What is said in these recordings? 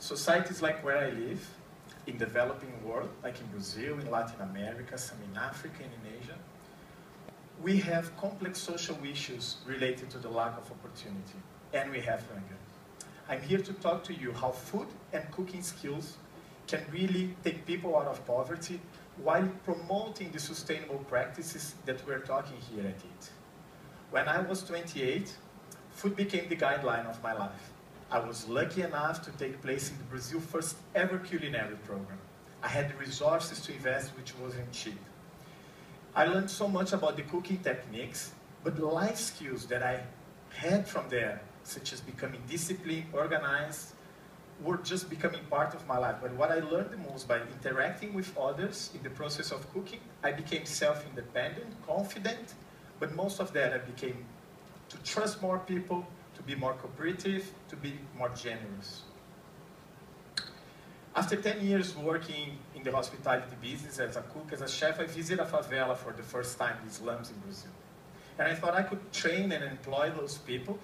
societies like where I live, in developing world, like in Brazil, in Latin America, some in Africa and in Asia, we have complex social issues related to the lack of opportunity, and we have hunger. I'm here to talk to you how food and cooking skills can really take people out of poverty while promoting the sustainable practices that we're talking here at EAT. When I was 28, food became the guideline of my life. I was lucky enough to take place in the Brazil first ever culinary program. I had the resources to invest, which wasn't cheap. I learned so much about the cooking techniques, but the life skills that I had from there, such as becoming disciplined, organized, were just becoming part of my life. But what I learned the most by interacting with others in the process of cooking, I became self-independent, confident, but most of that I became to trust more people, to be more cooperative, to be more generous. After 10 years working in the hospitality business as a cook, as a chef, I visited a favela for the first time, the slums in Brazil. And I thought I could train and employ those people.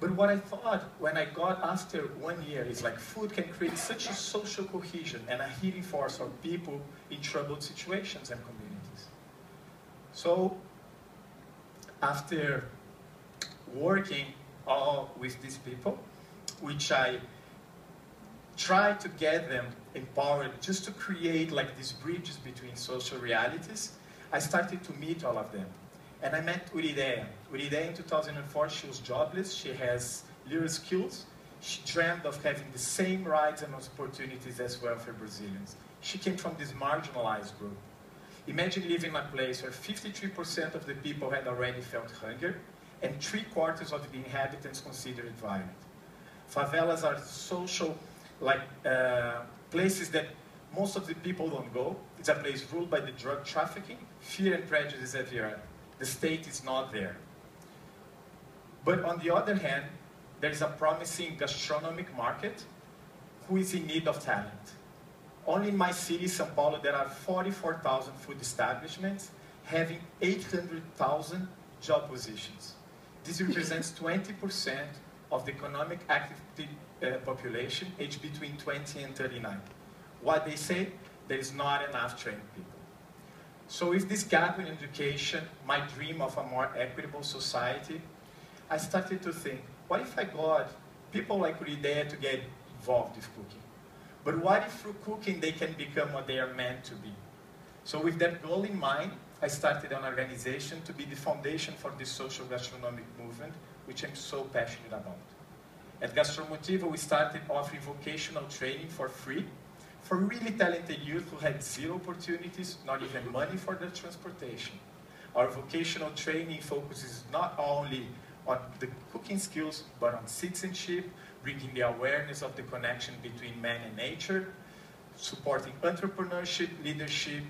But what I thought when I got after one year is like food can create such a social cohesion and a healing force for people in troubled situations and communities. So after working all with these people, which I try to get them empowered just to create like these bridges between social realities, I started to meet all of them. And I met Urideia. Urideia in 2004, she was jobless, she has little skills, she dreamed of having the same rights and opportunities as welfare Brazilians. She came from this marginalized group. Imagine living in a place where 53% of the people had already felt hunger, and three quarters of the inhabitants considered it violent. Favelas are social like uh, places that most of the people don't go. It's a place ruled by the drug trafficking, fear and prejudice everywhere. The state is not there. But on the other hand, there is a promising gastronomic market who is in need of talent. Only in my city, São Paulo, there are 44,000 food establishments having 800,000 job positions. This represents 20% of the economic active uh, population aged between 20 and 39. What they say, there is not enough trained people. So with this gap in education, my dream of a more equitable society, I started to think, what if I got people like Urideia to get involved with cooking? But what if through cooking they can become what they are meant to be? So with that goal in mind, I started an organization to be the foundation for this social gastronomic movement, which I'm so passionate about. At Gastromotiva, we started offering vocational training for free for really talented youth who had zero opportunities, not even money for their transportation. Our vocational training focuses not only on the cooking skills, but on citizenship, bringing the awareness of the connection between man and nature, supporting entrepreneurship, leadership,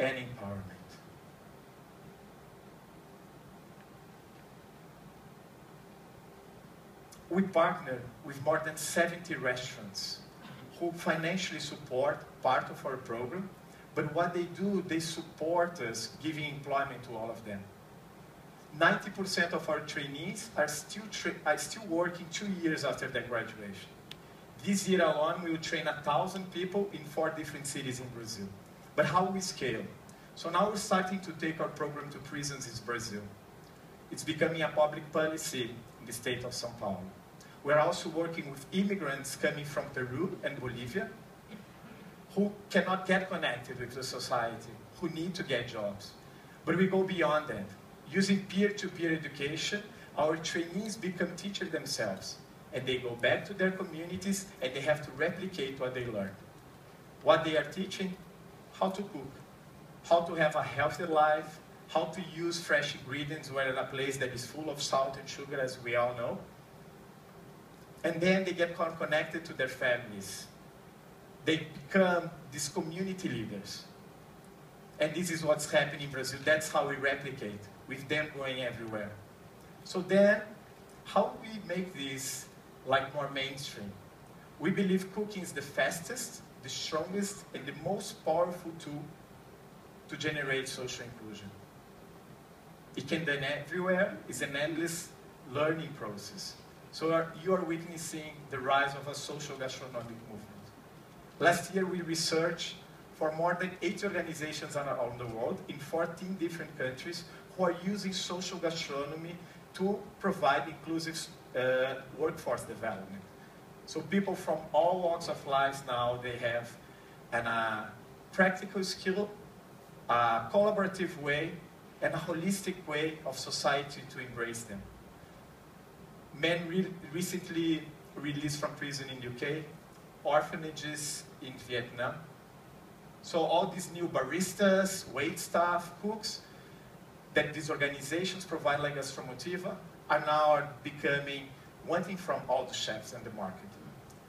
and empowerment. We partner with more than 70 restaurants who financially support part of our program, but what they do, they support us giving employment to all of them. 90% of our trainees are still, are still working two years after their graduation. This year alone, we will train 1,000 people in four different cities in Brazil. But how we scale? So now we're starting to take our program to prisons in Brazil. It's becoming a public policy in the state of São Paulo. We're also working with immigrants coming from Peru and Bolivia who cannot get connected with the society, who need to get jobs. But we go beyond that. Using peer-to-peer -peer education, our trainees become teachers themselves. And they go back to their communities and they have to replicate what they learned. What they are teaching, how to cook, how to have a healthy life, how to use fresh ingredients when in a place that is full of salt and sugar, as we all know, and then they get connected to their families. They become these community leaders. And this is what's happening in Brazil. That's how we replicate, with them going everywhere. So then, how do we make this like more mainstream? We believe cooking is the fastest, the strongest, and the most powerful tool to generate social inclusion. It can be done everywhere. It's an endless learning process. So you are witnessing the rise of a social gastronomic movement. Last year we researched for more than 80 organizations around the world in 14 different countries who are using social gastronomy to provide inclusive uh, workforce development. So people from all walks of life now, they have an, uh, practical skill, a collaborative way, and a holistic way of society to embrace them. Men re recently released from prison in UK, orphanages in Vietnam. So all these new baristas, wait staff, cooks, that these organizations provide like us from Motiva, are now becoming one thing from all the chefs in the market.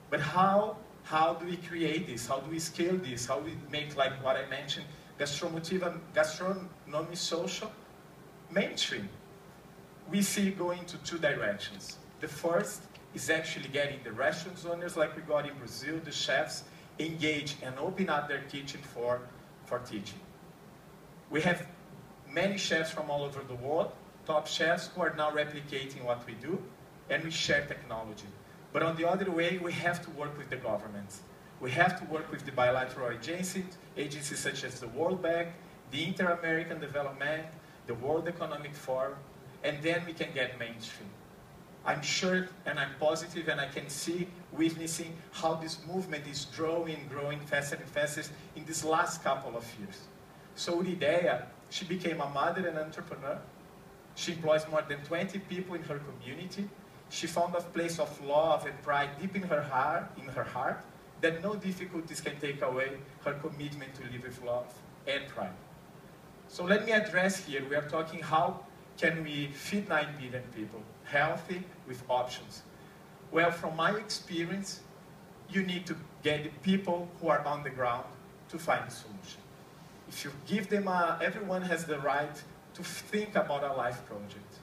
But how, how do we create this? How do we scale this? How do we make like what I mentioned, Gastromotiva, gastronomy social, mainstream? We see going to two directions. The first is actually getting the restaurant owners like we got in Brazil, the chefs, engage and open up their kitchen for, for teaching. We have many chefs from all over the world, top chefs who are now replicating what we do, and we share technology. But on the other way, we have to work with the governments. We have to work with the bilateral agencies, agencies such as the World Bank, the Inter-American Development, the World Economic Forum, and then we can get mainstream. I'm sure and I'm positive and I can see, witnessing how this movement is growing, growing faster and faster in these last couple of years. So Urideia, she became a mother and entrepreneur. She employs more than 20 people in her community. She found a place of love and pride deep in her heart, in her heart that no difficulties can take away her commitment to live with love and pride. So let me address here, we are talking how can we feed 9 billion people, healthy with options. Well, from my experience, you need to get people who are on the ground to find a solution. If you give them a, everyone has the right to think about a life project.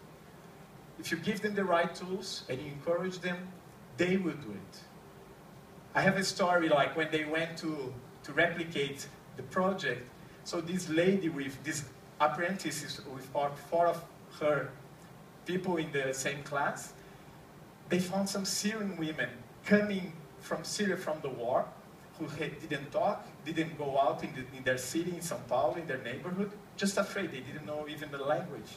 If you give them the right tools and you encourage them, they will do it. I have a story like when they went to, to replicate the project. So this lady with these apprentices, with four of her people in the same class, they found some Syrian women coming from Syria from the war who didn't talk, didn't go out in, the, in their city, in Sao Paulo, in their neighborhood, just afraid. They didn't know even the language.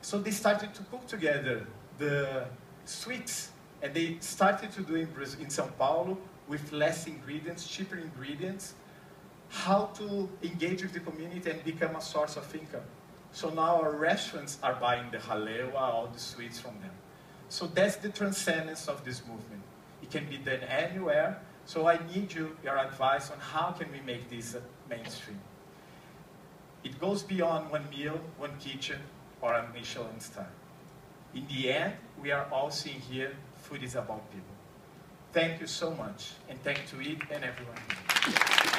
So they started to cook together the sweets, and they started to do in, in Sao Paulo with less ingredients, cheaper ingredients, how to engage with the community and become a source of income. So now our restaurants are buying the halewa, all the sweets from them. So that's the transcendence of this movement. It can be done anywhere. So I need you, your advice on how can we make this uh, mainstream. It goes beyond one meal, one kitchen, or a Michelin star. In the end, we are all seeing here, food is about people. Thank you so much, and thank to EAT and everyone.